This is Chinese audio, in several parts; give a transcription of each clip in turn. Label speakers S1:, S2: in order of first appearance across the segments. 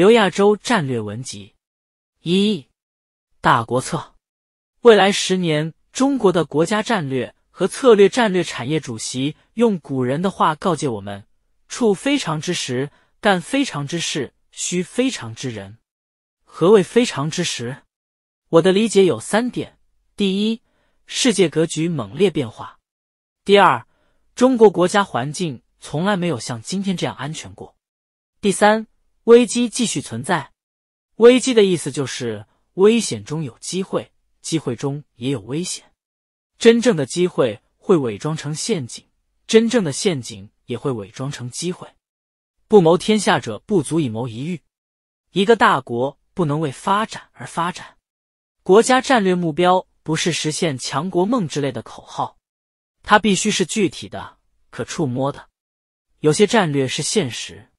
S1: 刘亚洲战略文集一大国策，未来十年中国的国家战略和策略战略产业主席用古人的话告诫我们：处非常之时，干非常之事，需非常之人。何谓非常之时？我的理解有三点：第一，世界格局猛烈变化；第二，中国国家环境从来没有像今天这样安全过；第三。危机继续存在，危机的意思就是危险中有机会，机会中也有危险。真正的机会会伪装成陷阱，真正的陷阱也会伪装成机会。不谋天下者，不足以谋一域。一个大国不能为发展而发展，国家战略目标不是实现强国梦之类的口号，它必须是具体的、可触摸的。有些战略是现实。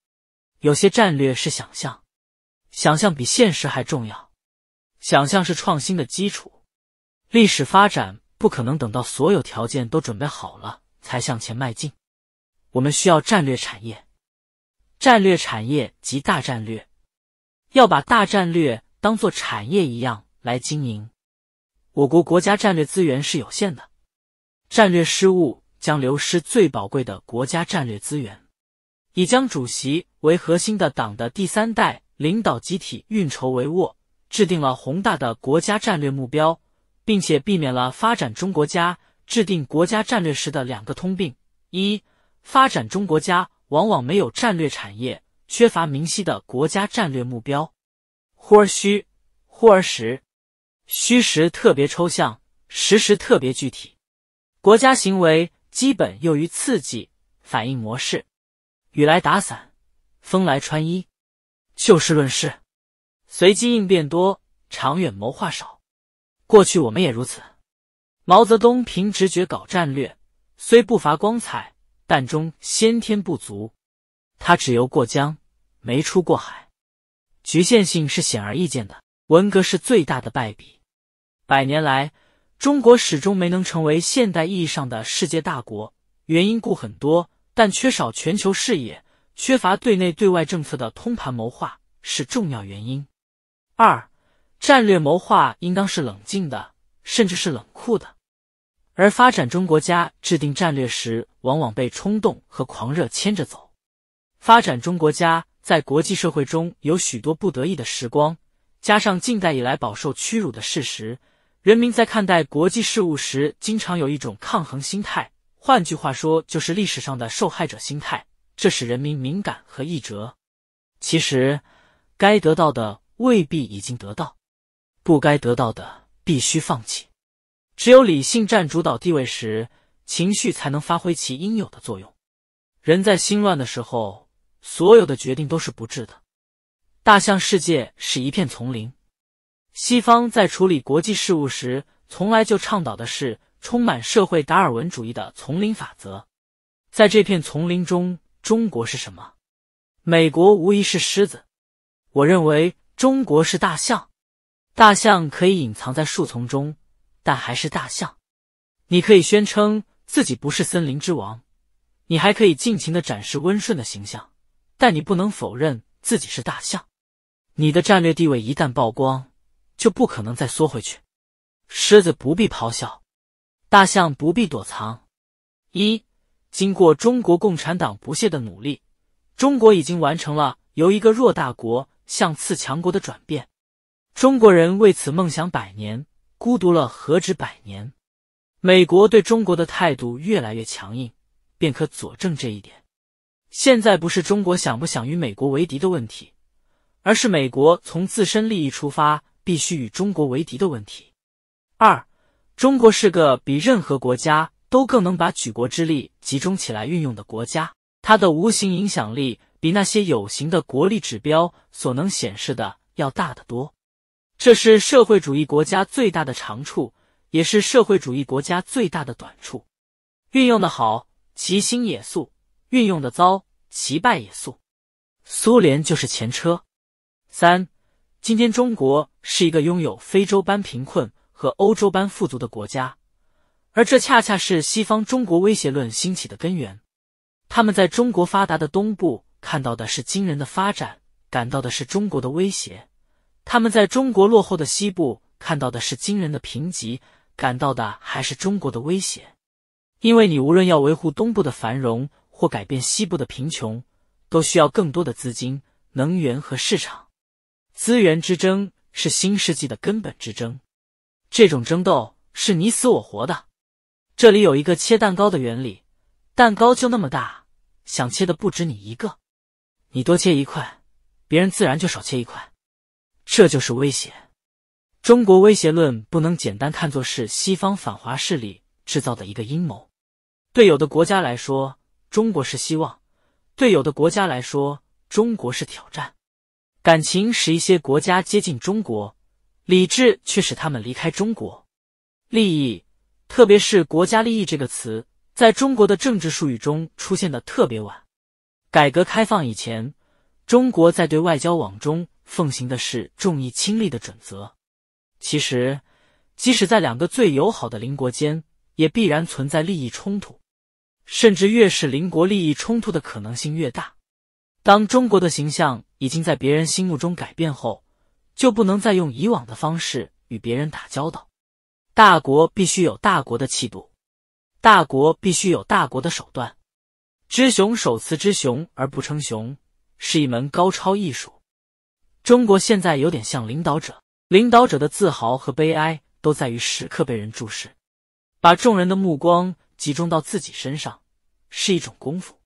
S1: 有些战略是想象，想象比现实还重要。想象是创新的基础。历史发展不可能等到所有条件都准备好了才向前迈进。我们需要战略产业，战略产业及大战略，要把大战略当做产业一样来经营。我国国家战略资源是有限的，战略失误将流失最宝贵的国家战略资源。以江主席为核心的党的第三代领导集体运筹帷幄，制定了宏大的国家战略目标，并且避免了发展中国家制定国家战略时的两个通病：一、发展中国家往往没有战略产业，缺乏明晰的国家战略目标；忽而虚，忽而实，虚实特别抽象，实时特别具体。国家行为基本囿于刺激反应模式。雨来打伞，风来穿衣，就事论事，随机应变多，长远谋划少。过去我们也如此。毛泽东凭直觉搞战略，虽不乏光彩，但终先天不足。他只游过江，没出过海，局限性是显而易见的。文革是最大的败笔。百年来，中国始终没能成为现代意义上的世界大国，原因故很多。但缺少全球视野，缺乏对内对外政策的通盘谋划是重要原因。二，战略谋划应当是冷静的，甚至是冷酷的。而发展中国家制定战略时，往往被冲动和狂热牵着走。发展中国家在国际社会中有许多不得意的时光，加上近代以来饱受屈辱的事实，人民在看待国际事务时，经常有一种抗衡心态。换句话说，就是历史上的受害者心态，这使人民敏感和易折。其实，该得到的未必已经得到，不该得到的必须放弃。只有理性占主导地位时，情绪才能发挥其应有的作用。人在心乱的时候，所有的决定都是不智的。大象世界是一片丛林，西方在处理国际事务时，从来就倡导的是。充满社会达尔文主义的丛林法则，在这片丛林中，中国是什么？美国无疑是狮子。我认为中国是大象。大象可以隐藏在树丛中，但还是大象。你可以宣称自己不是森林之王，你还可以尽情的展示温顺的形象，但你不能否认自己是大象。你的战略地位一旦曝光，就不可能再缩回去。狮子不必咆哮。大象不必躲藏。一，经过中国共产党不懈的努力，中国已经完成了由一个弱大国向次强国的转变。中国人为此梦想百年，孤独了何止百年？美国对中国的态度越来越强硬，便可佐证这一点。现在不是中国想不想与美国为敌的问题，而是美国从自身利益出发，必须与中国为敌的问题。二。中国是个比任何国家都更能把举国之力集中起来运用的国家，它的无形影响力比那些有形的国力指标所能显示的要大得多。这是社会主义国家最大的长处，也是社会主义国家最大的短处。运用的好，其兴也速；运用的糟，其败也速。苏联就是前车。三，今天中国是一个拥有非洲般贫困。和欧洲般富足的国家，而这恰恰是西方中国威胁论兴起的根源。他们在中国发达的东部看到的是惊人的发展，感到的是中国的威胁，他们在中国落后的西部看到的是惊人的贫瘠，感到的还是中国的威胁。因为你无论要维护东部的繁荣或改变西部的贫穷，都需要更多的资金、能源和市场。资源之争是新世纪的根本之争，这种争斗是你死我活的。这里有一个切蛋糕的原理，蛋糕就那么大，想切的不止你一个，你多切一块，别人自然就少切一块。这就是威胁。中国威胁论不能简单看作是西方反华势力制造的一个阴谋。对有的国家来说，中国是希望；对有的国家来说，中国是挑战。感情使一些国家接近中国，理智却使他们离开中国。利益，特别是“国家利益”这个词，在中国的政治术语中出现的特别晚。改革开放以前，中国在对外交往中奉行的是重义轻利的准则。其实，即使在两个最友好的邻国间，也必然存在利益冲突。甚至越是邻国利益冲突的可能性越大。当中国的形象已经在别人心目中改变后，就不能再用以往的方式与别人打交道。大国必须有大国的气度，大国必须有大国的手段。知雄守雌之雄而不称雄，是一门高超艺术。中国现在有点像领导者，领导者的自豪和悲哀都在于时刻被人注视，把众人的目光。集中到自己身上是一种功夫，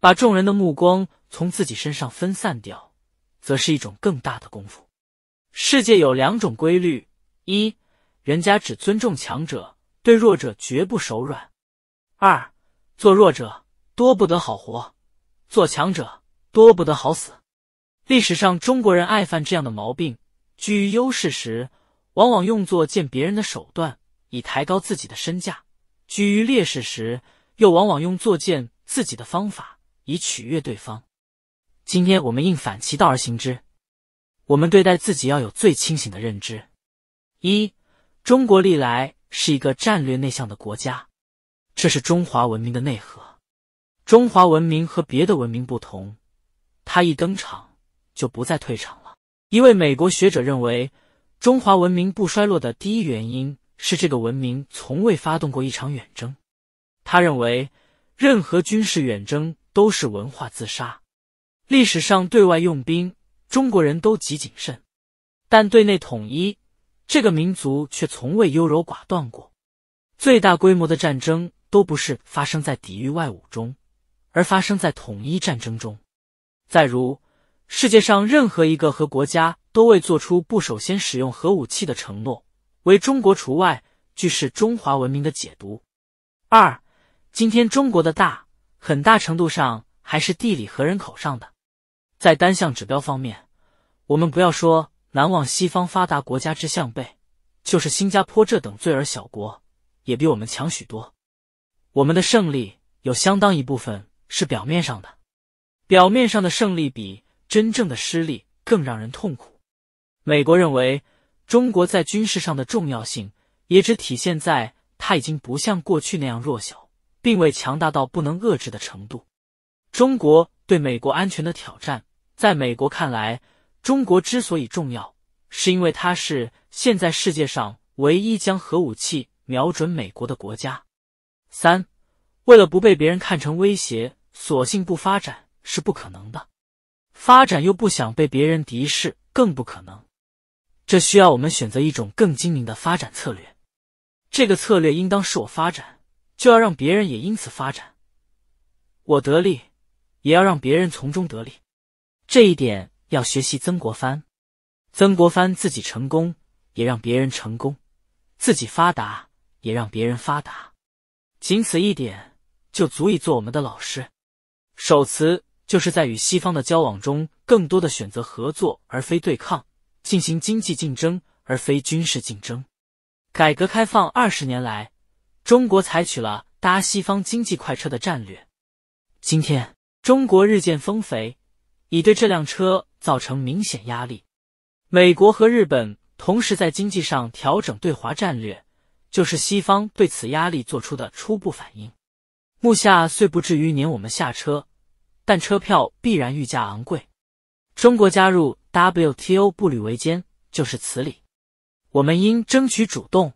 S1: 把众人的目光从自己身上分散掉，则是一种更大的功夫。世界有两种规律：一，人家只尊重强者，对弱者绝不手软；二，做弱者多不得好活，做强者多不得好死。历史上中国人爱犯这样的毛病：居于优势时，往往用作见别人的手段，以抬高自己的身价。居于劣势时，又往往用作践自己的方法以取悦对方。今天我们应反其道而行之，我们对待自己要有最清醒的认知。一，中国历来是一个战略内向的国家，这是中华文明的内核。中华文明和别的文明不同，它一登场就不再退场了。一位美国学者认为，中华文明不衰落的第一原因。是这个文明从未发动过一场远征。他认为，任何军事远征都是文化自杀。历史上对外用兵，中国人都极谨慎，但对内统一，这个民族却从未优柔寡断过。最大规模的战争都不是发生在抵御外侮中，而发生在统一战争中。再如，世界上任何一个和国家都未做出不首先使用核武器的承诺。为中国除外，具是中华文明的解读。二，今天中国的大，很大程度上还是地理和人口上的。在单项指标方面，我们不要说南往西方发达国家之项背，就是新加坡这等罪而小国，也比我们强许多。我们的胜利有相当一部分是表面上的，表面上的胜利比真正的失利更让人痛苦。美国认为。中国在军事上的重要性，也只体现在它已经不像过去那样弱小，并未强大到不能遏制的程度。中国对美国安全的挑战，在美国看来，中国之所以重要，是因为它是现在世界上唯一将核武器瞄准美国的国家。三，为了不被别人看成威胁，索性不发展是不可能的；发展又不想被别人敌视，更不可能。这需要我们选择一种更精明的发展策略。这个策略应当是我发展，就要让别人也因此发展；我得利，也要让别人从中得利。这一点要学习曾国藩。曾国藩自己成功，也让别人成功；自己发达，也让别人发达。仅此一点，就足以做我们的老师。守慈就是在与西方的交往中，更多的选择合作，而非对抗。进行经济竞争而非军事竞争。改革开放二十年来，中国采取了搭西方经济快车的战略。今天，中国日渐丰肥，已对这辆车造成明显压力。美国和日本同时在经济上调整对华战略，就是西方对此压力做出的初步反应。目下虽不至于撵我们下车，但车票必然愈加昂贵。中国加入 WTO 步履维艰，就是此理。我们应争取主动。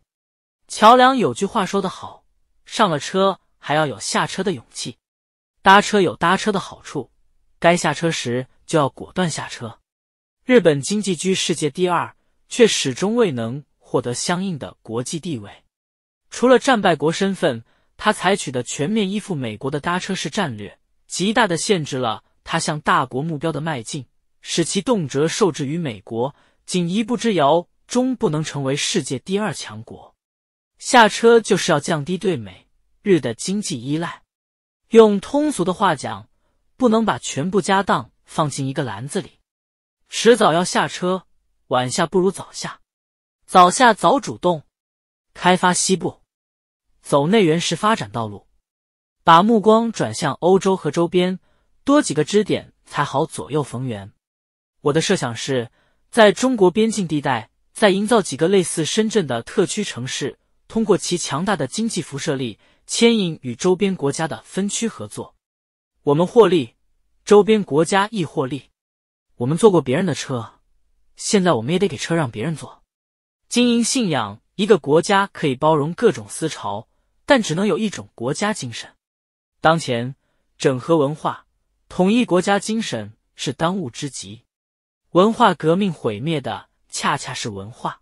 S1: 桥梁有句话说得好：上了车还要有下车的勇气。搭车有搭车的好处，该下车时就要果断下车。日本经济居世界第二，却始终未能获得相应的国际地位。除了战败国身份，他采取的全面依附美国的搭车式战略，极大的限制了他向大国目标的迈进，使其动辄受制于美国，仅一步之遥，终不能成为世界第二强国。下车就是要降低对美日的经济依赖。用通俗的话讲，不能把全部家当放进一个篮子里，迟早要下车，晚下不如早下，早下早主动，开发西部。走内源式发展道路，把目光转向欧洲和周边，多几个支点才好左右逢源。我的设想是，在中国边境地带再营造几个类似深圳的特区城市，通过其强大的经济辐射力，牵引与周边国家的分区合作。我们获利，周边国家亦获利。我们坐过别人的车，现在我们也得给车让别人坐。经营信仰，一个国家可以包容各种思潮。但只能有一种国家精神。当前整合文化、统一国家精神是当务之急。文化革命毁灭的恰恰是文化，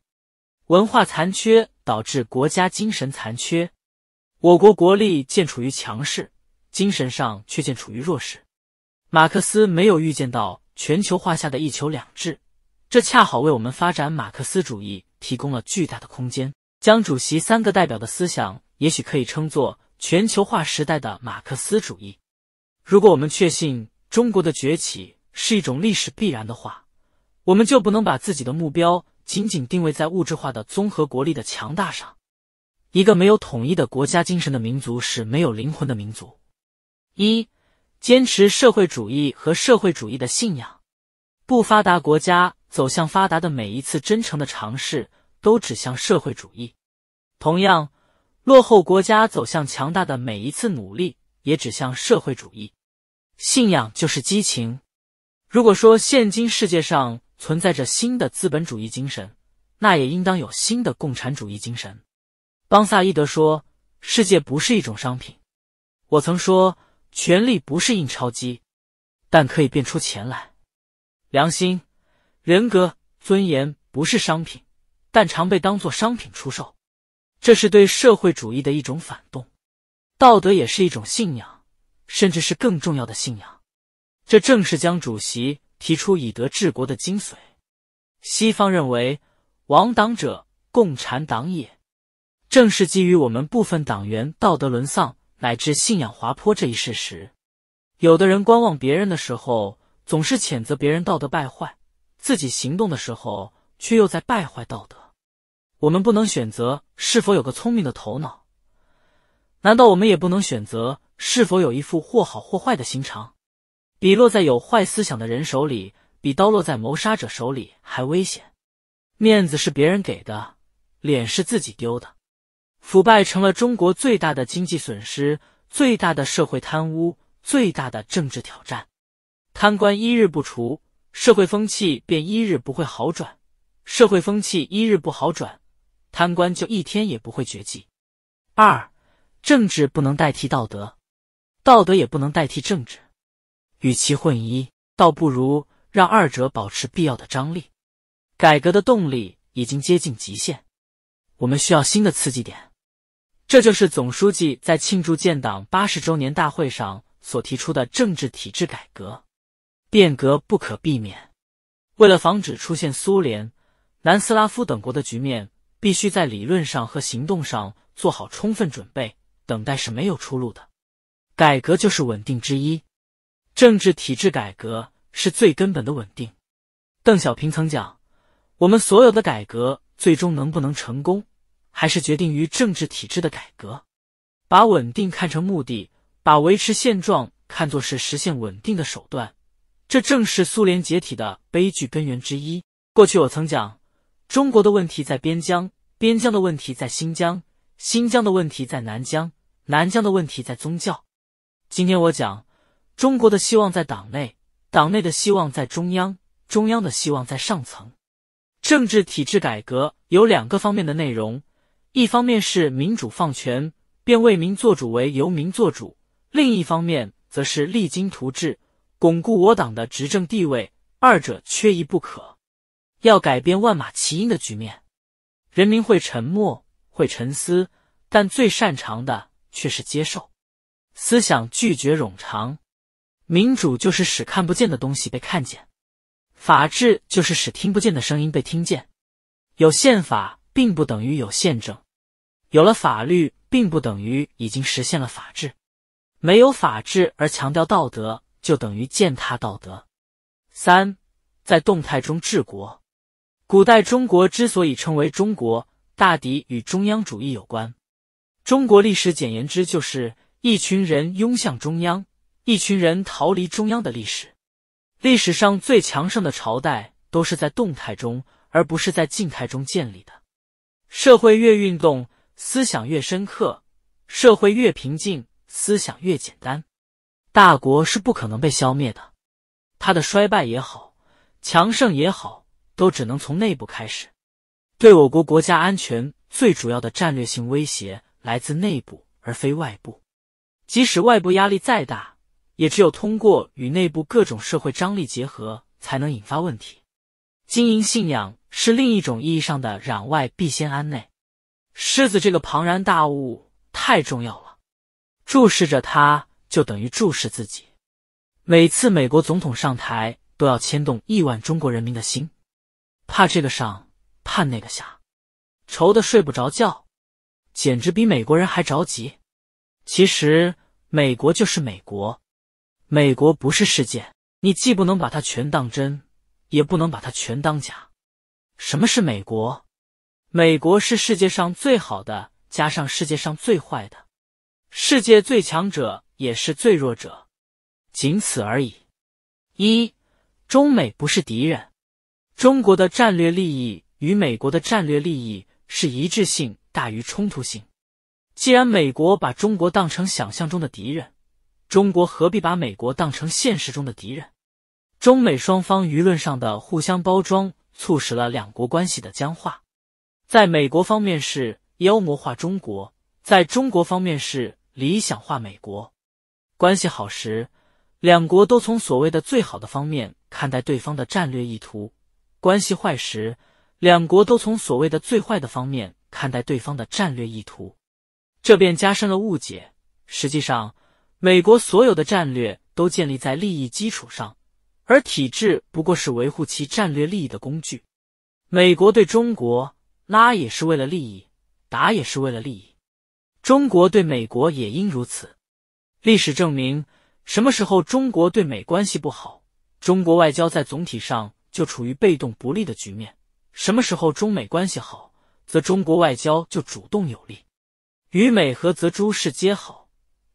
S1: 文化残缺导致国家精神残缺。我国国力渐处于强势，精神上却渐处于弱势。马克思没有预见到全球化下的一球两制，这恰好为我们发展马克思主义提供了巨大的空间。江主席三个代表的思想。也许可以称作全球化时代的马克思主义。如果我们确信中国的崛起是一种历史必然的话，我们就不能把自己的目标仅仅定位在物质化的综合国力的强大上。一个没有统一的国家精神的民族是没有灵魂的民族。一、坚持社会主义和社会主义的信仰。不发达国家走向发达的每一次真诚的尝试，都指向社会主义。同样。落后国家走向强大的每一次努力，也指向社会主义。信仰就是激情。如果说现今世界上存在着新的资本主义精神，那也应当有新的共产主义精神。邦萨伊德说：“世界不是一种商品。”我曾说：“权力不是印钞机，但可以变出钱来。”良心、人格、尊严不是商品，但常被当作商品出售。这是对社会主义的一种反动，道德也是一种信仰，甚至是更重要的信仰。这正是江主席提出以德治国的精髓。西方认为亡党者共产党也，正是基于我们部分党员道德沦丧乃至信仰滑坡这一事实。有的人观望别人的时候，总是谴责别人道德败坏，自己行动的时候却又在败坏道德。我们不能选择是否有个聪明的头脑，难道我们也不能选择是否有一副或好或坏的心肠？笔落在有坏思想的人手里，比刀落在谋杀者手里还危险。面子是别人给的，脸是自己丢的。腐败成了中国最大的经济损失，最大的社会贪污，最大的政治挑战。贪官一日不除，社会风气便一日不会好转。社会风气一日不好转。贪官就一天也不会绝迹。二，政治不能代替道德，道德也不能代替政治，与其混一，倒不如让二者保持必要的张力。改革的动力已经接近极限，我们需要新的刺激点。这就是总书记在庆祝建党八十周年大会上所提出的政治体制改革。变革不可避免，为了防止出现苏联、南斯拉夫等国的局面。必须在理论上和行动上做好充分准备，等待是没有出路的。改革就是稳定之一，政治体制改革是最根本的稳定。邓小平曾讲：“我们所有的改革最终能不能成功，还是决定于政治体制的改革。”把稳定看成目的，把维持现状看作是实现稳定的手段，这正是苏联解体的悲剧根源之一。过去我曾讲。中国的问题在边疆，边疆的问题在新疆，新疆的问题在南疆，南疆的问题在宗教。今天我讲，中国的希望在党内，党内的希望在中央，中央的希望在上层。政治体制改革有两个方面的内容，一方面是民主放权，变为民做主为由民做主；另一方面则是励精图治，巩固我党的执政地位，二者缺一不可。要改变万马齐喑的局面，人民会沉默，会沉思，但最擅长的却是接受。思想拒绝冗长，民主就是使看不见的东西被看见，法治就是使听不见的声音被听见。有宪法并不等于有宪政，有了法律并不等于已经实现了法治。没有法治而强调道德，就等于践踏道德。三，在动态中治国。古代中国之所以称为中国，大抵与中央主义有关。中国历史简言之，就是一群人拥向中央，一群人逃离中央的历史。历史上最强盛的朝代都是在动态中，而不是在静态中建立的。社会越运动，思想越深刻；社会越平静，思想越简单。大国是不可能被消灭的，它的衰败也好，强盛也好。都只能从内部开始。对我国国家安全最主要的战略性威胁来自内部，而非外部。即使外部压力再大，也只有通过与内部各种社会张力结合，才能引发问题。经营信仰是另一种意义上的攘外必先安内。狮子这个庞然大物太重要了，注视着它就等于注视自己。每次美国总统上台，都要牵动亿万中国人民的心。怕这个上，怕那个下，愁得睡不着觉，简直比美国人还着急。其实，美国就是美国，美国不是世界，你既不能把它全当真，也不能把它全当假。什么是美国？美国是世界上最好的，加上世界上最坏的，世界最强者也是最弱者，仅此而已。一，中美不是敌人。中国的战略利益与美国的战略利益是一致性大于冲突性。既然美国把中国当成想象中的敌人，中国何必把美国当成现实中的敌人？中美双方舆论上的互相包装，促使了两国关系的僵化。在美国方面是妖魔化中国，在中国方面是理想化美国。关系好时，两国都从所谓的最好的方面看待对方的战略意图。关系坏时，两国都从所谓的最坏的方面看待对方的战略意图，这便加深了误解。实际上，美国所有的战略都建立在利益基础上，而体制不过是维护其战略利益的工具。美国对中国拉也是为了利益，打也是为了利益，中国对美国也应如此。历史证明，什么时候中国对美关系不好，中国外交在总体上。就处于被动不利的局面。什么时候中美关系好，则中国外交就主动有利；与美和则诸事皆好，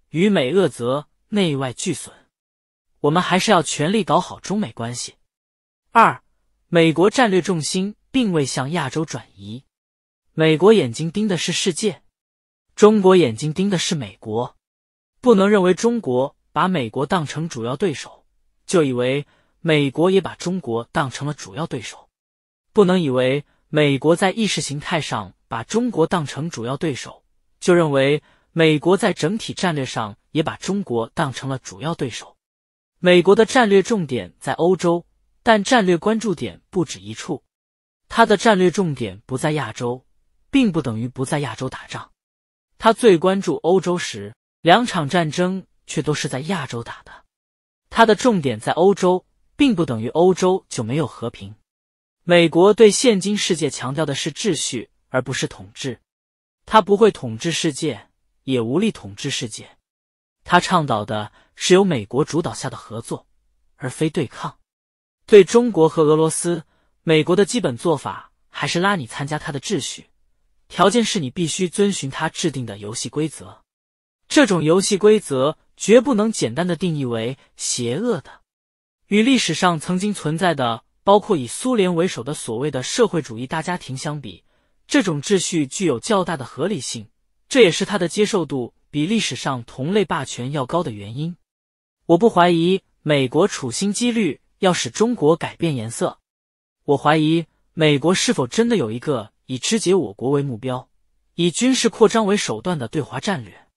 S1: 与美恶则内外俱损。我们还是要全力搞好中美关系。二，美国战略重心并未向亚洲转移，美国眼睛盯的是世界，中国眼睛盯的是美国。不能认为中国把美国当成主要对手，就以为。美国也把中国当成了主要对手，不能以为美国在意识形态上把中国当成主要对手，就认为美国在整体战略上也把中国当成了主要对手。美国的战略重点在欧洲，但战略关注点不止一处。他的战略重点不在亚洲，并不等于不在亚洲打仗。他最关注欧洲时，两场战争却都是在亚洲打的。他的重点在欧洲。并不等于欧洲就没有和平。美国对现今世界强调的是秩序，而不是统治。他不会统治世界，也无力统治世界。他倡导的是由美国主导下的合作，而非对抗。对中国和俄罗斯，美国的基本做法还是拉你参加他的秩序，条件是你必须遵循他制定的游戏规则。这种游戏规则绝不能简单的定义为邪恶的。与历史上曾经存在的，包括以苏联为首的所谓的社会主义大家庭相比，这种秩序具有较大的合理性，这也是它的接受度比历史上同类霸权要高的原因。我不怀疑美国处心积虑要使中国改变颜色。我怀疑美国是否真的有一个以肢解我国为目标、以军事扩张为手段的对华战略。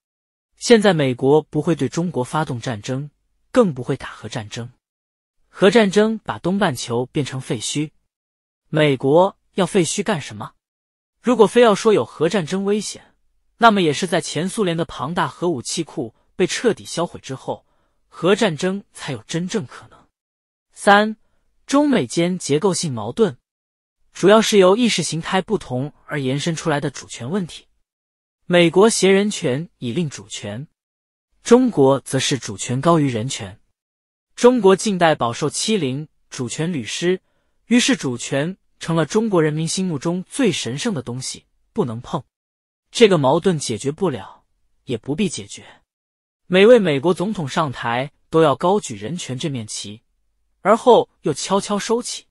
S1: 现在美国不会对中国发动战争，更不会打核战争。核战争把东半球变成废墟，美国要废墟干什么？如果非要说有核战争危险，那么也是在前苏联的庞大核武器库被彻底销毁之后，核战争才有真正可能。三，中美间结构性矛盾，主要是由意识形态不同而延伸出来的主权问题。美国挟人权以令主权，中国则是主权高于人权。中国近代饱受欺凌，主权屡失，于是主权成了中国人民心目中最神圣的东西，不能碰。这个矛盾解决不了，也不必解决。每位美国总统上台都要高举人权这面旗。而后又悄悄收起。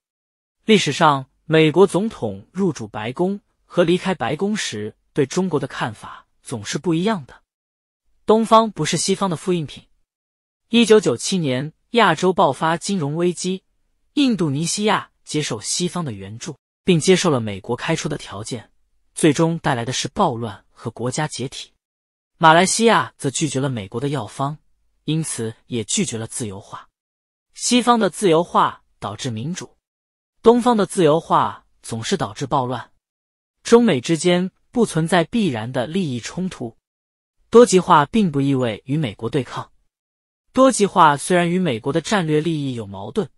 S1: 历史上，美国总统入主白宫和离开白宫时对中国的看法总是不一样的。东方不是西方的复印品。一九九七年，亚洲爆发金融危机，印度尼西亚接受西方的援助，并接受了美国开出的条件，最终带来的是暴乱和国家解体。马来西亚则拒绝了美国的药方，因此也拒绝了自由化。西方的自由化导致民主，东方的自由化总是导致暴乱。中美之间不存在必然的利益冲突，多极化并不意味与美国对抗。多极化虽然与美国的战略利益有矛盾，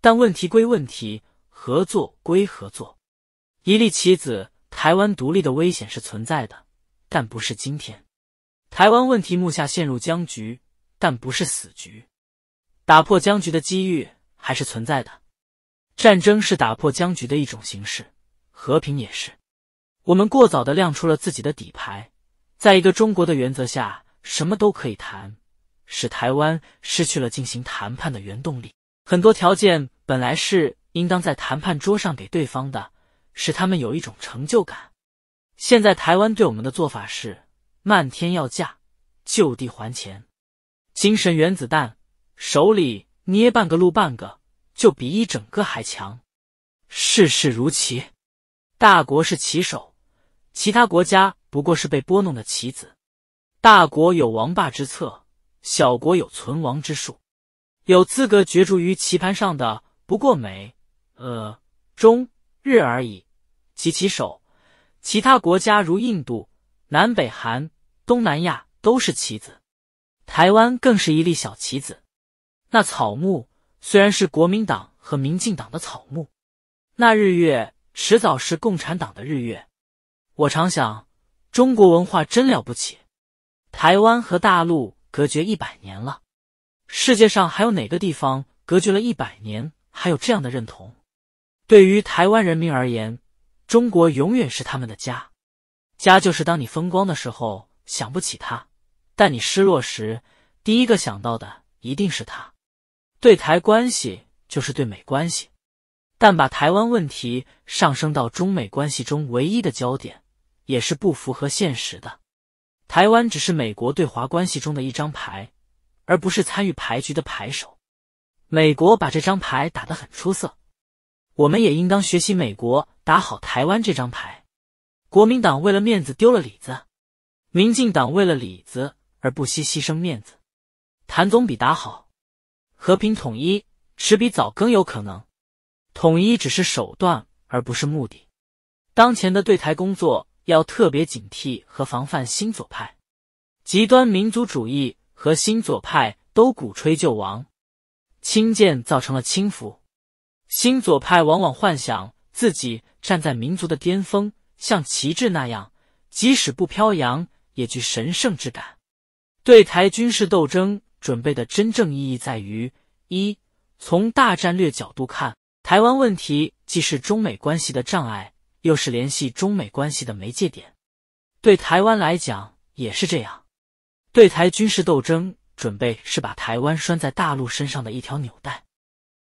S1: 但问题归问题，合作归合作。一粒棋子，台湾独立的危险是存在的，但不是今天。台湾问题目下陷入僵局，但不是死局。打破僵局的机遇还是存在的，战争是打破僵局的一种形式，和平也是。我们过早的亮出了自己的底牌，在一个中国的原则下，什么都可以谈，使台湾失去了进行谈判的原动力。很多条件本来是应当在谈判桌上给对方的，使他们有一种成就感。现在台湾对我们的做法是漫天要价，就地还钱，精神原子弹。手里捏半个露半个，就比一整个还强。世事如棋，大国是棋手，其他国家不过是被拨弄的棋子。大国有王霸之策，小国有存亡之术。有资格角逐于棋盘上的，不过美、俄、中、日而已，及其手。其他国家如印度、南北韩、东南亚都是棋子，台湾更是一粒小棋子。那草木虽然是国民党和民进党的草木，那日月迟早是共产党的日月。我常想，中国文化真了不起。台湾和大陆隔绝一百年了，世界上还有哪个地方隔绝了一百年还有这样的认同？对于台湾人民而言，中国永远是他们的家。家就是当你风光的时候想不起他，但你失落时第一个想到的一定是他。对台关系就是对美关系，但把台湾问题上升到中美关系中唯一的焦点，也是不符合现实的。台湾只是美国对华关系中的一张牌，而不是参与牌局的牌手。美国把这张牌打得很出色，我们也应当学习美国打好台湾这张牌。国民党为了面子丢了里子，民进党为了里子而不惜牺牲面子，谈总比打好。和平统一迟比早更有可能，统一只是手段而不是目的。当前的对台工作要特别警惕和防范新左派、极端民族主义和新左派都鼓吹救亡，轻贱造成了轻浮。新左派往往幻想自己站在民族的巅峰，像旗帜那样，即使不飘扬，也具神圣之感。对台军事斗争。准备的真正意义在于：一，从大战略角度看，台湾问题既是中美关系的障碍，又是联系中美关系的媒介点。对台湾来讲也是这样。对台军事斗争准备是把台湾拴在大陆身上的一条纽带。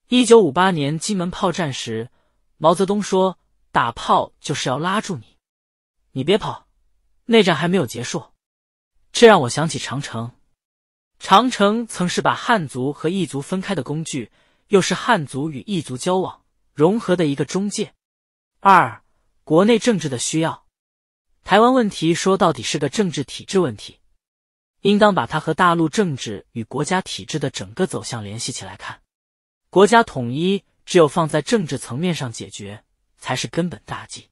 S1: 一九五八年金门炮战时，毛泽东说：“打炮就是要拉住你，你别跑，内战还没有结束。”这让我想起长城。长城曾是把汉族和异族分开的工具，又是汉族与异族交往融合的一个中介。二、国内政治的需要，台湾问题说到底是个政治体制问题，应当把它和大陆政治与国家体制的整个走向联系起来看。国家统一只有放在政治层面上解决，才是根本大计。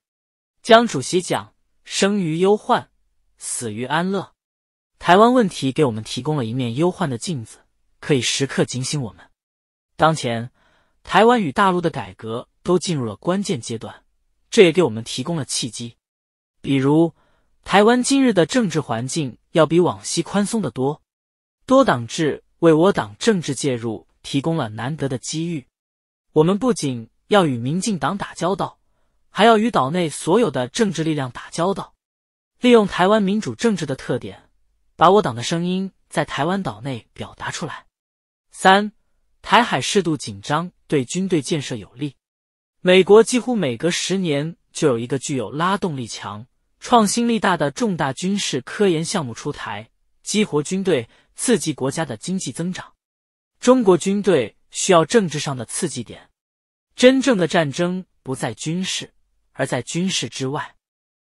S1: 江主席讲：“生于忧患，死于安乐。”台湾问题给我们提供了一面忧患的镜子，可以时刻警醒我们。当前，台湾与大陆的改革都进入了关键阶段，这也给我们提供了契机。比如，台湾今日的政治环境要比往昔宽松得多，多党制为我党政治介入提供了难得的机遇。我们不仅要与民进党打交道，还要与岛内所有的政治力量打交道，利用台湾民主政治的特点。把我党的声音在台湾岛内表达出来。三，台海适度紧张对军队建设有利。美国几乎每隔十年就有一个具有拉动力强、创新力大的重大军事科研项目出台，激活军队，刺激国家的经济增长。中国军队需要政治上的刺激点。真正的战争不在军事，而在军事之外。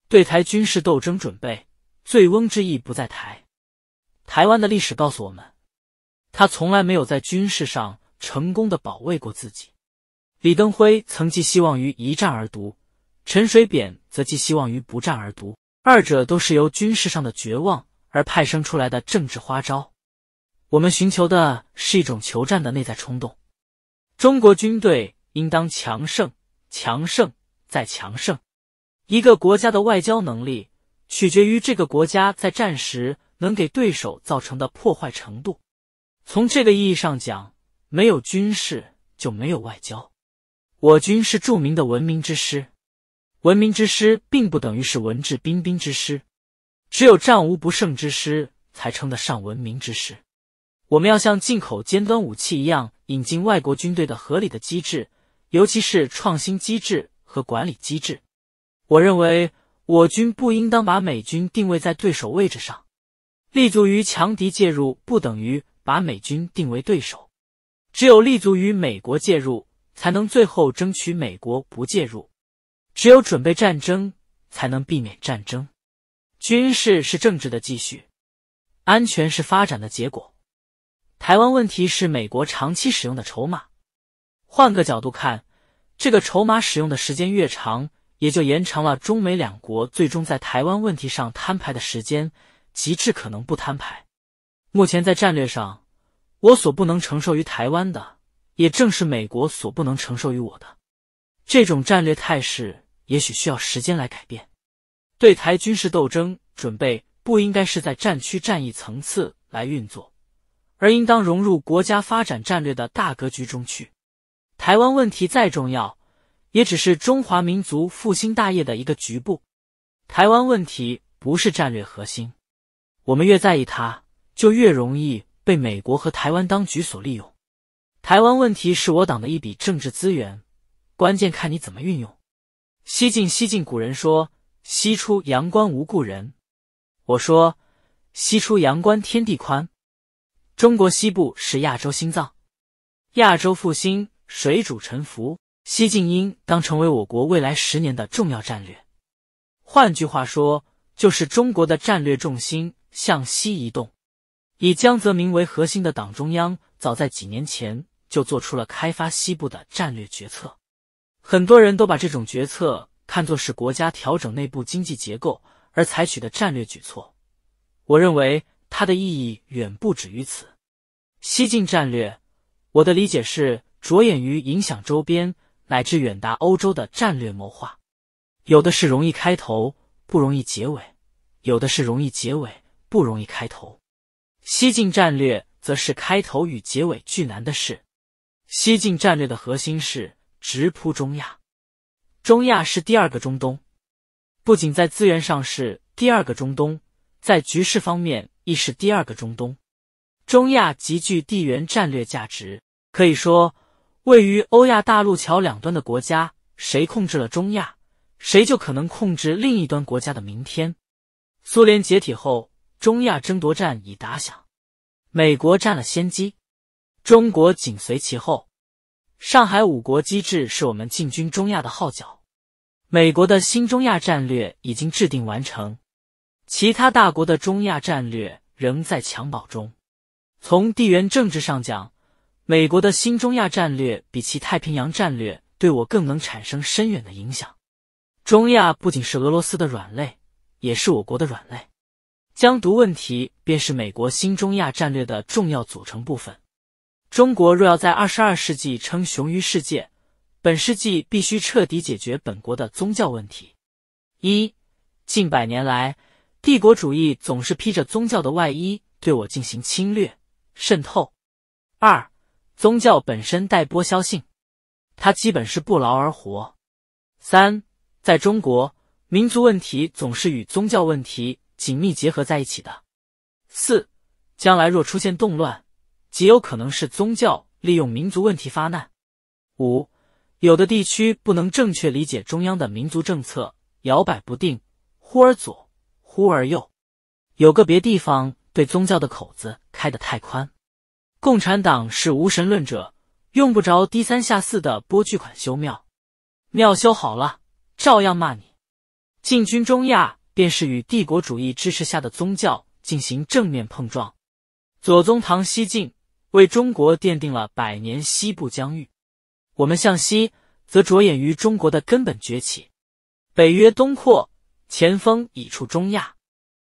S1: 对台军事斗争准备，醉翁之意不在台。台湾的历史告诉我们，他从来没有在军事上成功的保卫过自己。李登辉曾寄希望于一战而独，陈水扁则寄希望于不战而独，二者都是由军事上的绝望而派生出来的政治花招。我们寻求的是一种求战的内在冲动。中国军队应当强盛，强盛再强盛。一个国家的外交能力取决于这个国家在战时。能给对手造成的破坏程度，从这个意义上讲，没有军事就没有外交。我军是著名的文明之师，文明之师并不等于是文质彬彬之师，只有战无不胜之师才称得上文明之师。我们要像进口尖端武器一样，引进外国军队的合理的机制，尤其是创新机制和管理机制。我认为，我军不应当把美军定位在对手位置上。立足于强敌介入，不等于把美军定为对手。只有立足于美国介入，才能最后争取美国不介入。只有准备战争，才能避免战争。军事是政治的继续，安全是发展的结果。台湾问题是美国长期使用的筹码。换个角度看，这个筹码使用的时间越长，也就延长了中美两国最终在台湾问题上摊牌的时间。极致可能不摊牌。目前在战略上，我所不能承受于台湾的，也正是美国所不能承受于我的。这种战略态势也许需要时间来改变。对台军事斗争准备不应该是在战区战役层次来运作，而应当融入国家发展战略的大格局中去。台湾问题再重要，也只是中华民族复兴大业的一个局部。台湾问题不是战略核心。我们越在意它，就越容易被美国和台湾当局所利用。台湾问题是我党的一笔政治资源，关键看你怎么运用。西进西进，古人说“西出阳关无故人”，我说“西出阳关天地宽”。中国西部是亚洲心脏，亚洲复兴，水主沉浮，西进应当成为我国未来十年的重要战略。换句话说，就是中国的战略重心。向西移动，以江泽民为核心的党中央，早在几年前就做出了开发西部的战略决策。很多人都把这种决策看作是国家调整内部经济结构而采取的战略举措。我认为它的意义远不止于此。西进战略，我的理解是着眼于影响周边乃至远达欧洲的战略谋划。有的是容易开头，不容易结尾；有的是容易结尾。不容易开头，西进战略则是开头与结尾俱难的事。西进战略的核心是直扑中亚，中亚是第二个中东，不仅在资源上是第二个中东，在局势方面亦是第二个中东。中亚极具地缘战略价值，可以说，位于欧亚大陆桥两端的国家，谁控制了中亚，谁就可能控制另一端国家的明天。苏联解体后。中亚争夺战已打响，美国占了先机，中国紧随其后。上海五国机制是我们进军中亚的号角。美国的新中亚战略已经制定完成，其他大国的中亚战略仍在襁褓中。从地缘政治上讲，美国的新中亚战略比其太平洋战略对我更能产生深远的影响。中亚不仅是俄罗斯的软肋，也是我国的软肋。疆独问题便是美国新中亚战略的重要组成部分。中国若要在二十二世纪称雄于世界，本世纪必须彻底解决本国的宗教问题。一，近百年来，帝国主义总是披着宗教的外衣对我进行侵略渗透。二，宗教本身带剥削性，它基本是不劳而获。三，在中国，民族问题总是与宗教问题。紧密结合在一起的。四，将来若出现动乱，极有可能是宗教利用民族问题发难。五，有的地区不能正确理解中央的民族政策，摇摆不定，忽而左，忽而右。有个别地方对宗教的口子开得太宽。共产党是无神论者，用不着低三下四的拨巨款修庙，庙修好了，照样骂你。进军中亚。便是与帝国主义支持下的宗教进行正面碰撞。左宗棠西进，为中国奠定了百年西部疆域。我们向西，则着眼于中国的根本崛起。北约东扩，前锋已处中亚。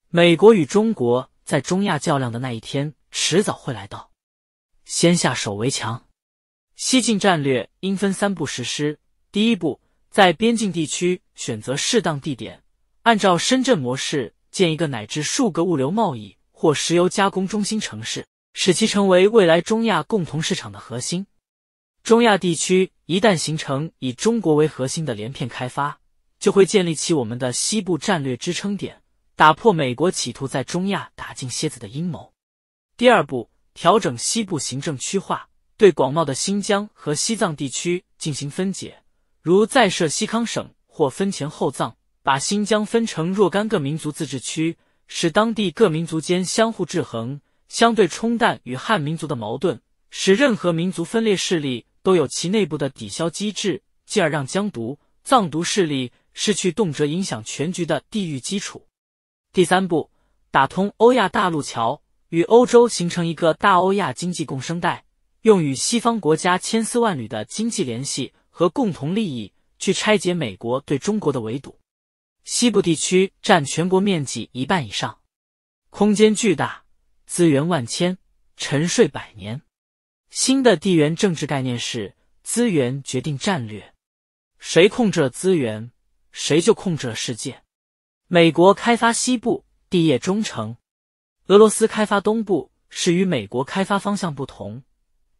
S1: 美国与中国在中亚较量的那一天，迟早会来到。先下手为强。西进战略应分三步实施：第一步，在边境地区选择适当地点。按照深圳模式建一个乃至数个物流贸易或石油加工中心城市，使其成为未来中亚共同市场的核心。中亚地区一旦形成以中国为核心的连片开发，就会建立起我们的西部战略支撑点，打破美国企图在中亚打进蝎子的阴谋。第二步，调整西部行政区划，对广袤的新疆和西藏地区进行分解，如再设西康省或分前后藏。把新疆分成若干个民族自治区，使当地各民族间相互制衡，相对冲淡与汉民族的矛盾，使任何民族分裂势力都有其内部的抵消机制，继而让疆独、藏独势力失去动辄影响全局的地域基础。第三步，打通欧亚大陆桥，与欧洲形成一个大欧亚经济共生带，用与西方国家千丝万缕的经济联系和共同利益，去拆解美国对中国的围堵。西部地区占全国面积一半以上，空间巨大，资源万千，沉睡百年。新的地缘政治概念是：资源决定战略，谁控制了资源，谁就控制了世界。美国开发西部，地业忠诚；俄罗斯开发东部，是与美国开发方向不同，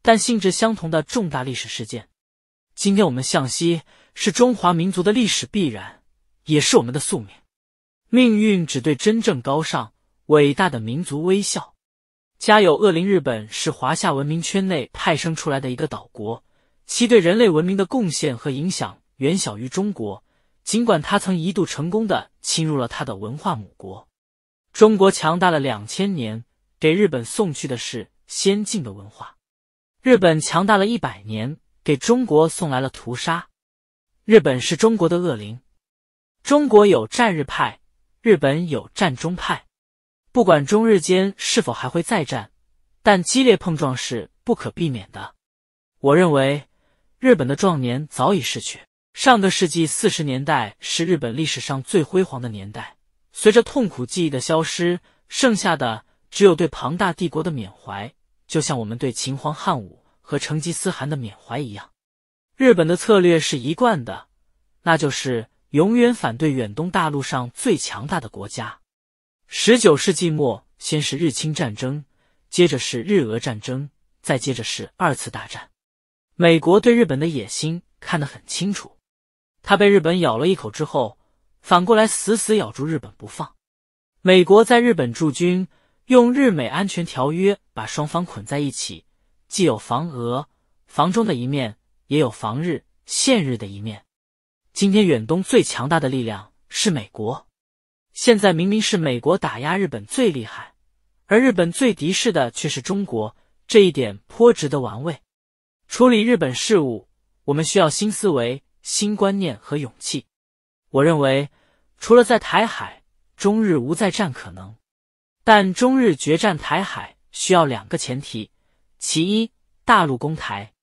S1: 但性质相同的重大历史事件。今天我们向西，是中华民族的历史必然。也是我们的宿命，命运只对真正高尚、伟大的民族微笑。家有恶灵，日本是华夏文明圈内派生出来的一个岛国，其对人类文明的贡献和影响远小于中国。尽管他曾一度成功的侵入了他的文化母国，中国强大了两千年，给日本送去的是先进的文化；日本强大了一百年，给中国送来了屠杀。日本是中国的恶灵。中国有战日派，日本有战中派。不管中日间是否还会再战，但激烈碰撞是不可避免的。我认为，日本的壮年早已逝去。上个世纪四十年代是日本历史上最辉煌的年代，随着痛苦记忆的消失，剩下的只有对庞大帝国的缅怀，就像我们对秦皇汉武和成吉思汗的缅怀一样。日本的策略是一贯的，那就是。永远反对远东大陆上最强大的国家。十九世纪末，先是日清战争，接着是日俄战争，再接着是二次大战。美国对日本的野心看得很清楚，他被日本咬了一口之后，反过来死死咬住日本不放。美国在日本驻军，用日美安全条约把双方捆在一起，既有防俄、防中的一面，也有防日、限日的一面。今天远东最强大的力量是美国，现在明明是美国打压日本最厉害，而日本最敌视的却是中国，这一点颇值得玩味。处理日本事务，我们需要新思维、新观念和勇气。我认为，除了在台海，中日无再战可能。但中日决战台海需要两个前提：其一，大陆攻台；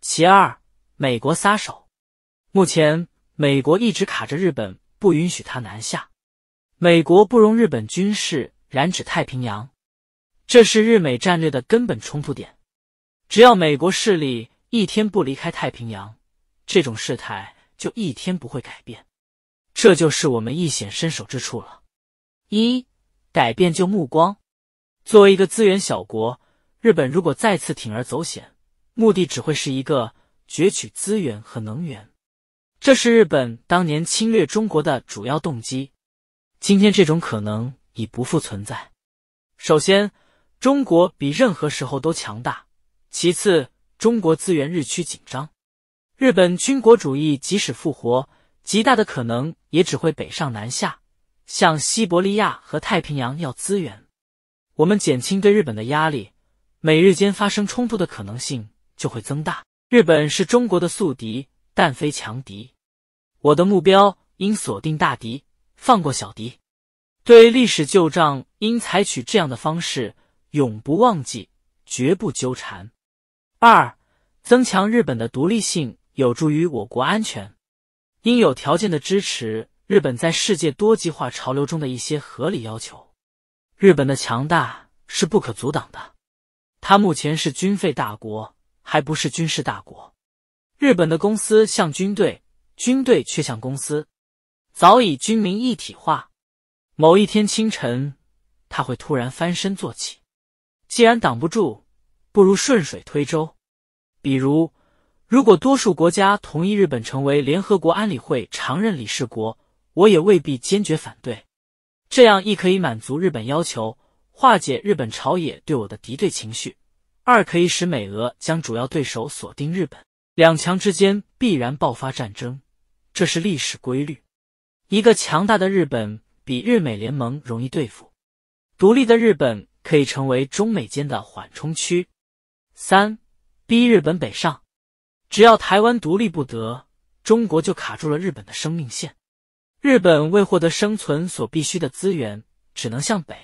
S1: 其二，美国撒手。目前，美国一直卡着日本，不允许他南下。美国不容日本军事染指太平洋，这是日美战略的根本冲突点。只要美国势力一天不离开太平洋，这种事态就一天不会改变。这就是我们一显身手之处了。一，改变旧目光。作为一个资源小国，日本如果再次铤而走险，目的只会是一个攫取资源和能源。这是日本当年侵略中国的主要动机。今天这种可能已不复存在。首先，中国比任何时候都强大；其次，中国资源日趋紧张。日本军国主义即使复活，极大的可能也只会北上南下，向西伯利亚和太平洋要资源。我们减轻对日本的压力，美日间发生冲突的可能性就会增大。日本是中国的宿敌。但非强敌，我的目标应锁定大敌，放过小敌。对历史旧账，应采取这样的方式：永不忘记，绝不纠缠。二、增强日本的独立性，有助于我国安全。应有条件的支持日本在世界多极化潮流中的一些合理要求。日本的强大是不可阻挡的，它目前是军费大国，还不是军事大国。日本的公司像军队，军队却像公司，早已军民一体化。某一天清晨，他会突然翻身坐起。既然挡不住，不如顺水推舟。比如，如果多数国家同意日本成为联合国安理会常任理事国，我也未必坚决反对。这样一可以满足日本要求，化解日本朝野对我的敌对情绪；二可以使美俄将主要对手锁定日本。两强之间必然爆发战争，这是历史规律。一个强大的日本比日美联盟容易对付，独立的日本可以成为中美间的缓冲区。三，逼日本北上。只要台湾独立不得，中国就卡住了日本的生命线。日本为获得生存所必需的资源，只能向北。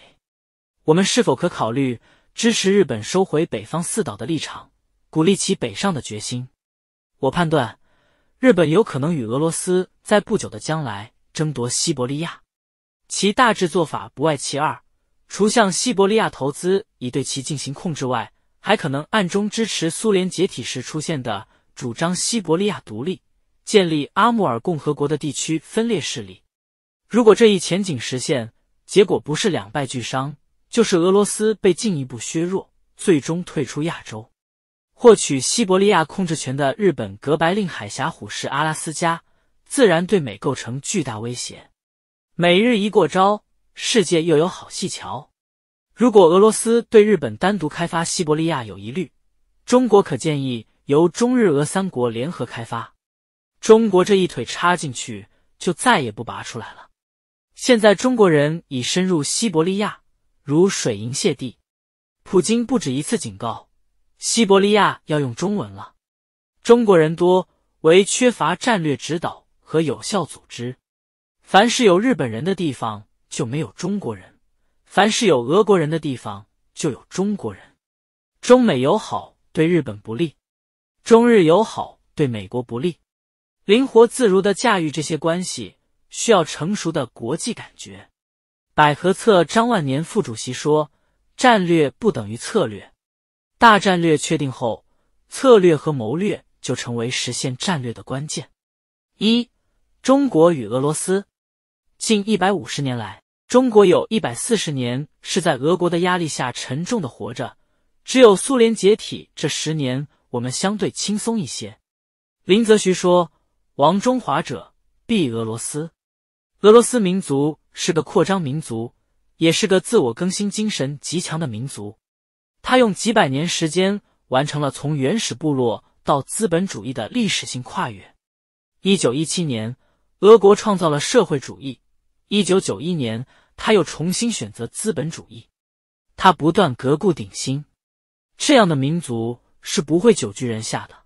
S1: 我们是否可考虑支持日本收回北方四岛的立场，鼓励其北上的决心？我判断，日本有可能与俄罗斯在不久的将来争夺西伯利亚，其大致做法不外其二：除向西伯利亚投资以对其进行控制外，还可能暗中支持苏联解体时出现的主张西伯利亚独立、建立阿穆尔共和国的地区分裂势力。如果这一前景实现，结果不是两败俱伤，就是俄罗斯被进一步削弱，最终退出亚洲。获取西伯利亚控制权的日本格白令海峡虎视阿拉斯加，自然对美构成巨大威胁。美日一过招，世界又有好戏瞧。如果俄罗斯对日本单独开发西伯利亚有疑虑，中国可建议由中日俄三国联合开发。中国这一腿插进去，就再也不拔出来了。现在中国人已深入西伯利亚，如水银泻地。普京不止一次警告。西伯利亚要用中文了。中国人多，唯缺乏战略指导和有效组织。凡是有日本人的地方，就没有中国人；凡是有俄国人的地方，就有中国人。中美友好对日本不利，中日友好对美国不利。灵活自如的驾驭这些关系，需要成熟的国际感觉。百合策张万年副主席说：“战略不等于策略。”大战略确定后，策略和谋略就成为实现战略的关键。一、中国与俄罗斯。近一百五十年来，中国有一百四十年是在俄国的压力下沉重的活着。只有苏联解体这十年，我们相对轻松一些。林则徐说：“亡中华者，必俄罗斯。”俄罗斯民族是个扩张民族，也是个自我更新精神极强的民族。他用几百年时间完成了从原始部落到资本主义的历史性跨越。一九一七年，俄国创造了社会主义；一九九一年，他又重新选择资本主义。他不断革故鼎新。这样的民族是不会久居人下的。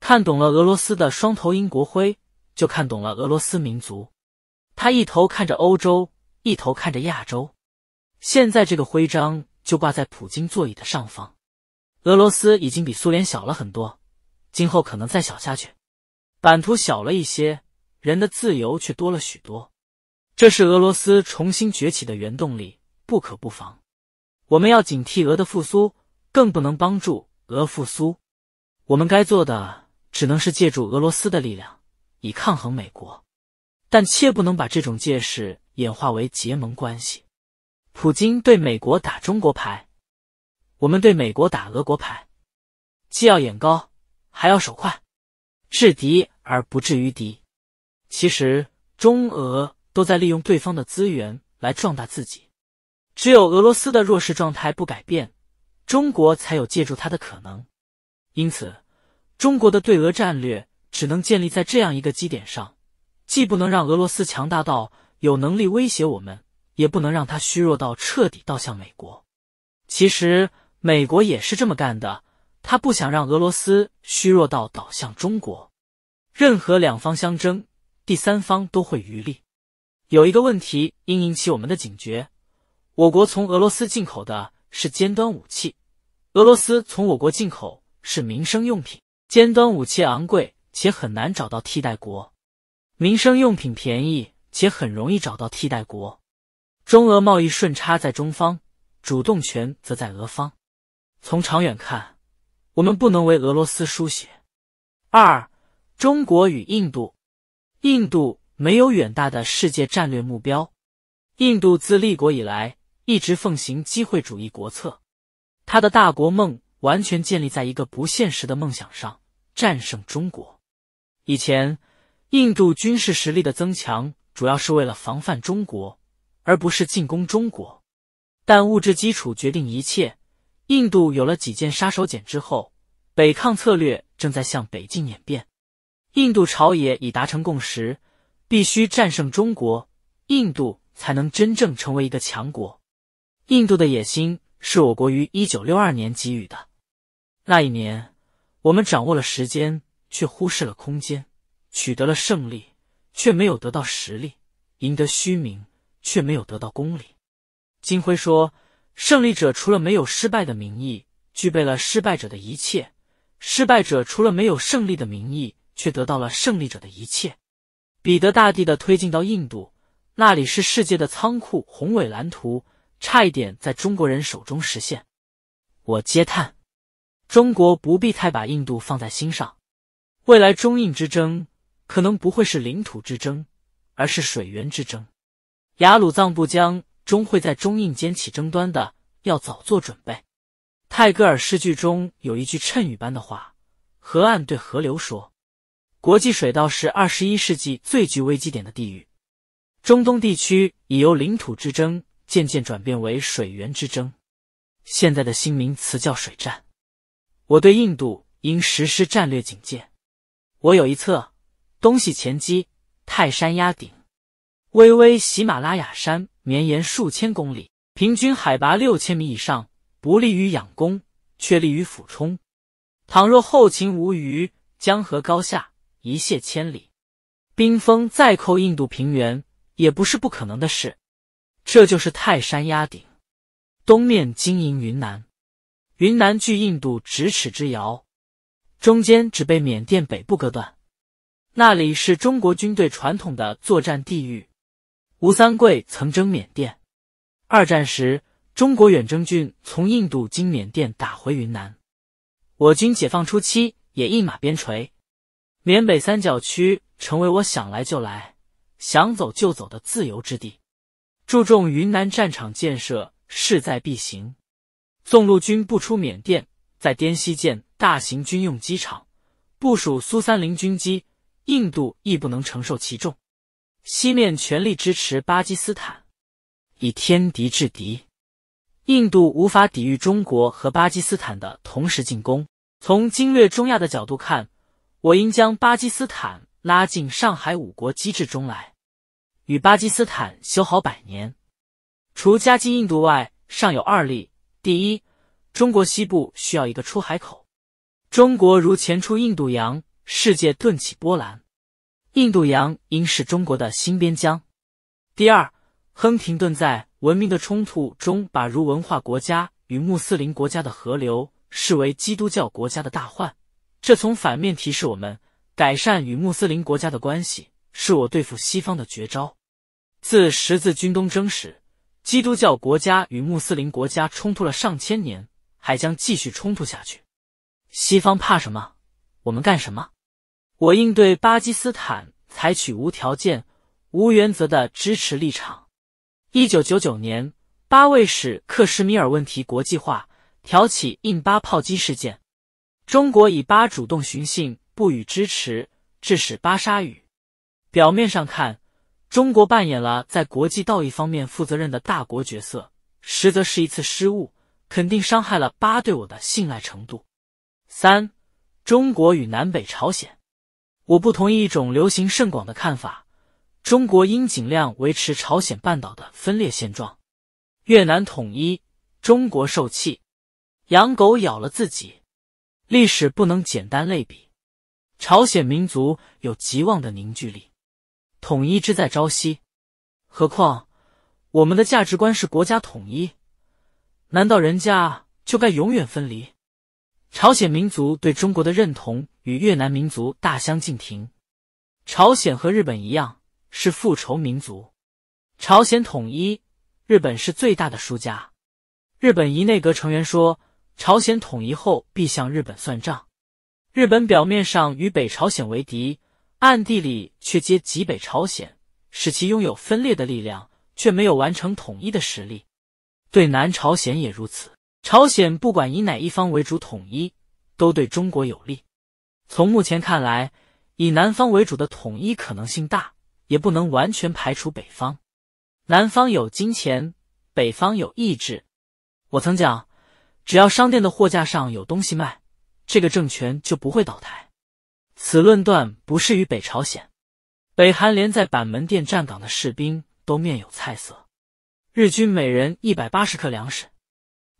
S1: 看懂了俄罗斯的双头鹰国徽，就看懂了俄罗斯民族。他一头看着欧洲，一头看着亚洲。现在这个徽章就挂在普京座椅的上方。俄罗斯已经比苏联小了很多，今后可能再小下去。版图小了一些，人的自由却多了许多。这是俄罗斯重新崛起的原动力，不可不防。我们要警惕俄的复苏，更不能帮助俄复苏。我们该做的只能是借助俄罗斯的力量，以抗衡美国，但切不能把这种借势演化为结盟关系。普京对美国打中国牌，我们对美国打俄国牌，既要眼高，还要手快，制敌而不至于敌。其实中俄。都在利用对方的资源来壮大自己，只有俄罗斯的弱势状态不改变，中国才有借助它的可能。因此，中国的对俄战略只能建立在这样一个基点上：既不能让俄罗斯强大到有能力威胁我们，也不能让他虚弱到彻底倒向美国。其实，美国也是这么干的，他不想让俄罗斯虚弱到倒向中国。任何两方相争，第三方都会渔利。有一个问题应引起我们的警觉：我国从俄罗斯进口的是尖端武器，俄罗斯从我国进口是民生用品。尖端武器昂贵且很难找到替代国，民生用品便宜且很容易找到替代国。中俄贸易顺差在中方，主动权则在俄方。从长远看，我们不能为俄罗斯输血。二，中国与印度，印度。没有远大的世界战略目标，印度自立国以来一直奉行机会主义国策，他的大国梦完全建立在一个不现实的梦想上——战胜中国。以前，印度军事实力的增强主要是为了防范中国，而不是进攻中国。但物质基础决定一切，印度有了几件杀手锏之后，北抗策略正在向北进演变。印度朝野已达成共识。必须战胜中国，印度才能真正成为一个强国。印度的野心是我国于一九六二年给予的。那一年，我们掌握了时间，却忽视了空间；取得了胜利，却没有得到实力；赢得虚名，却没有得到公理。金辉说：“胜利者除了没有失败的名义，具备了失败者的一切；失败者除了没有胜利的名义，却得到了胜利者的一切。”彼得大帝的推进到印度，那里是世界的仓库宏伟蓝图，差一点在中国人手中实现。我嗟叹，中国不必太把印度放在心上。未来中印之争可能不会是领土之争，而是水源之争。雅鲁藏布江终会在中印间起争端的，要早做准备。泰戈尔诗句中有一句谶语般的话：“河岸对河流说。”国际水道是二十一世纪最具危机点的地域，中东地区已由领土之争渐渐转变为水源之争，现在的新名词叫水战。我对印度应实施战略警戒。我有一策：东西前击，泰山压顶。巍巍喜马拉雅山绵延数千公里，平均海拔六千米以上，不利于养攻，却利于俯冲。倘若后勤无虞，江河高下。一泻千里，冰封再扣印度平原也不是不可能的事。这就是泰山压顶，东面经营云南，云南距印度咫尺之遥，中间只被缅甸北部割断。那里是中国军队传统的作战地域。吴三桂曾征缅甸，二战时中国远征军从印度经缅甸打回云南，我军解放初期也一马边陲。缅北三角区成为我想来就来、想走就走的自由之地，注重云南战场建设势在必行。纵陆军不出缅甸，在滇西建大型军用机场，部署苏三零军机，印度亦不能承受其重。西面全力支持巴基斯坦，以天敌制敌，印度无法抵御中国和巴基斯坦的同时进攻。从经略中亚的角度看。我应将巴基斯坦拉进上海五国机制中来，与巴基斯坦修好百年。除夹击印度外，尚有二例：第一，中国西部需要一个出海口。中国如前出印度洋，世界顿起波澜。印度洋应是中国的新边疆。第二，亨廷顿在《文明的冲突》中把如文化国家与穆斯林国家的河流视为基督教国家的大患，这从反面提示我们，改善与穆斯林国家的关系是我对付西方的绝招。自十字军东征时，基督教国家与穆斯林国家冲突了上千年，还将继续冲突下去。西方怕什么？我们干什么？我应对巴基斯坦采取无条件、无原则的支持立场。一九九九年，巴卫使克什米尔问题国际化，挑起印巴炮击事件，中国以巴主动寻衅，不予支持，致使巴沙语。表面上看。中国扮演了在国际道义方面负责任的大国角色，实则是一次失误，肯定伤害了巴对我的信赖程度。三，中国与南北朝鲜，我不同意一种流行甚广的看法：中国应尽量维持朝鲜半岛的分裂现状。越南统一，中国受气，养狗咬了自己。历史不能简单类比，朝鲜民族有极旺的凝聚力。统一之在朝夕，何况我们的价值观是国家统一，难道人家就该永远分离？朝鲜民族对中国的认同与越南民族大相径庭。朝鲜和日本一样是复仇民族，朝鲜统一，日本是最大的输家。日本一内阁成员说，朝鲜统一后必向日本算账。日本表面上与北朝鲜为敌。暗地里却接极北朝鲜，使其拥有分裂的力量，却没有完成统一的实力。对南朝鲜也如此。朝鲜不管以哪一方为主统一，都对中国有利。从目前看来，以南方为主的统一可能性大，也不能完全排除北方。南方有金钱，北方有意志。我曾讲，只要商店的货架上有东西卖，这个政权就不会倒台。此论断不适于北朝鲜，北韩连在板门店站岗的士兵都面有菜色，日均每人一百八十克粮食，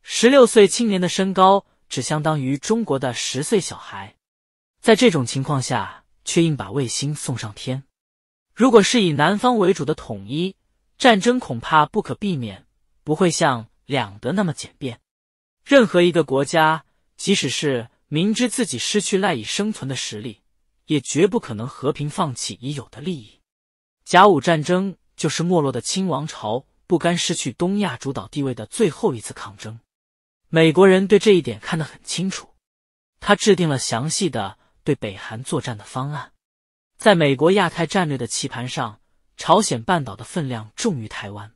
S1: 十六岁青年的身高只相当于中国的十岁小孩，在这种情况下，却硬把卫星送上天。如果是以南方为主的统一战争，恐怕不可避免，不会像两德那么简便。任何一个国家，即使是明知自己失去赖以生存的实力，也绝不可能和平放弃已有的利益。甲午战争就是没落的清王朝不甘失去东亚主导地位的最后一次抗争。美国人对这一点看得很清楚，他制定了详细的对北韩作战的方案。在美国亚太战略的棋盘上，朝鲜半岛的分量重于台湾。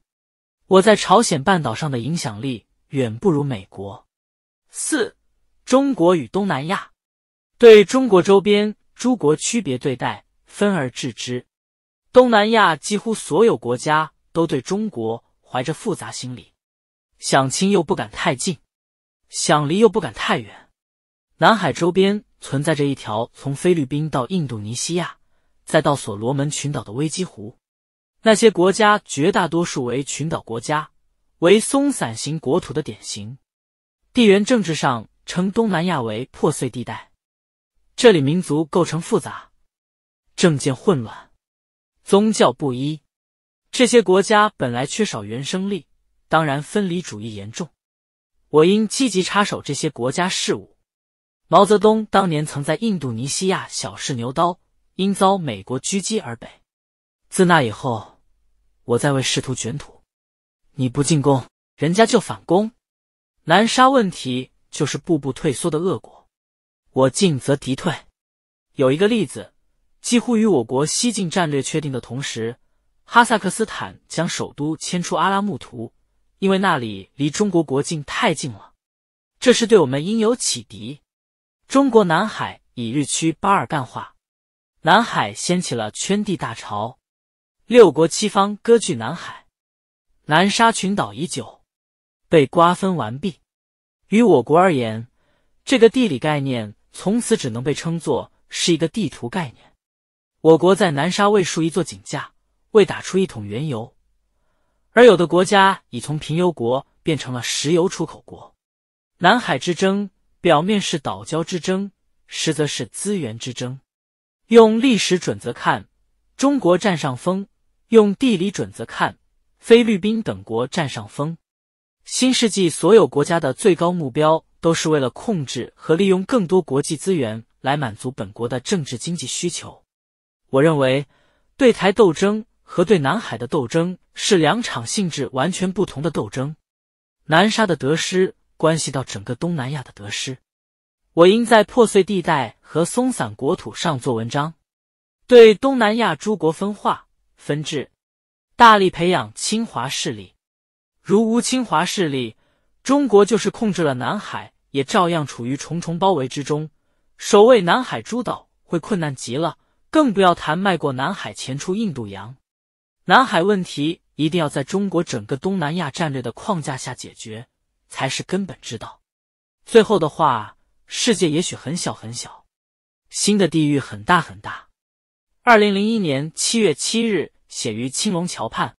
S1: 我在朝鲜半岛上的影响力远不如美国。四，中国与东南亚，对中国周边。诸国区别对待，分而治之。东南亚几乎所有国家都对中国怀着复杂心理，想亲又不敢太近，想离又不敢太远。南海周边存在着一条从菲律宾到印度尼西亚，再到所罗门群岛的危机湖。那些国家绝大多数为群岛国家，为松散型国土的典型。地缘政治上称东南亚为破碎地带。这里民族构成复杂，政见混乱，宗教不一。这些国家本来缺少原生力，当然分离主义严重。我应积极插手这些国家事务。毛泽东当年曾在印度尼西亚小试牛刀，因遭美国狙击而北。自那以后，我在为试图卷土。你不进攻，人家就反攻。南沙问题就是步步退缩的恶果。我进则敌退。有一个例子，几乎与我国西进战略确定的同时，哈萨克斯坦将首都迁出阿拉木图，因为那里离中国国境太近了。这是对我们应有启迪。中国南海以日趋巴尔干化，南海掀起了圈地大潮，六国七方割据南海，南沙群岛已久，被瓜分完毕。于我国而言，这个地理概念。从此只能被称作是一个地图概念。我国在南沙未竖一座井架，未打出一桶原油，而有的国家已从贫油国变成了石油出口国。南海之争表面是岛礁之争，实则是资源之争。用历史准则看，中国占上风；用地理准则看，菲律宾等国占上风。新世纪所有国家的最高目标，都是为了控制和利用更多国际资源来满足本国的政治经济需求。我认为，对台斗争和对南海的斗争是两场性质完全不同的斗争。南沙的得失关系到整个东南亚的得失。我应在破碎地带和松散国土上做文章，对东南亚诸国分化分治，大力培养侵华势力。如无侵华势力，中国就是控制了南海，也照样处于重重包围之中，守卫南海诸岛会困难极了。更不要谈迈过南海前出印度洋。南海问题一定要在中国整个东南亚战略的框架下解决，才是根本之道。最后的话。世界也许很小很小，新的地狱很大很大。二零零一年七月七日，写于青龙桥畔。